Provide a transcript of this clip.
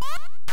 Bye.